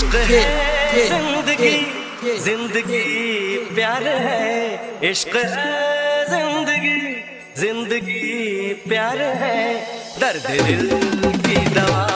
इश्क है ज़िंदगी ज़िंदगी प्यार है इश्क ज़िंदगी ज़िंदगी प्यार है। दर्द दिल की दवा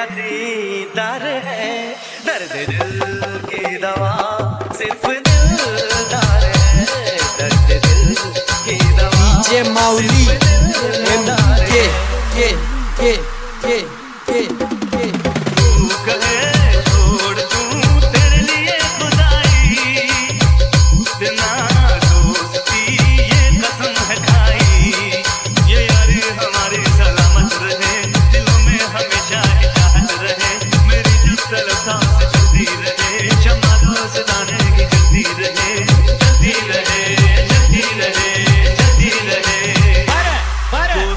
तेरा दीदार है। दर्द दिल की दवा सिर्फ़ दिलदार है। दर्द दिल की दवा ये माउली। ये के के के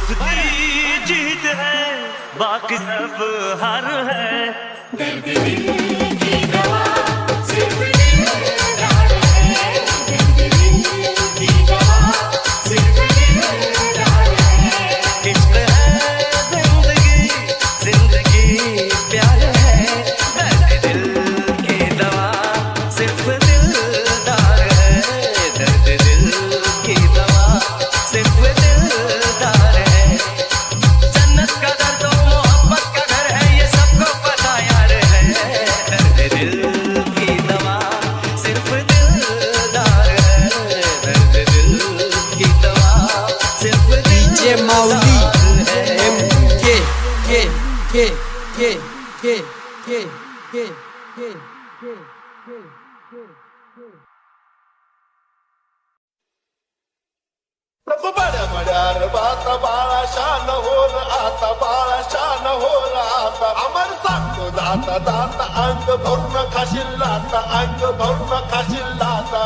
उसकी जीत है बाकी सब हार है। दर्द दिल की दवा yeah, yeah, yeah, yeah, yeah, yeah, yeah. बड्या बड्या रबात बाळा शान होल आता बाळा शान होल आता अमर सांगतो दाता दाता अंग भरून खाशील लाता अंग भरून खाशील लाता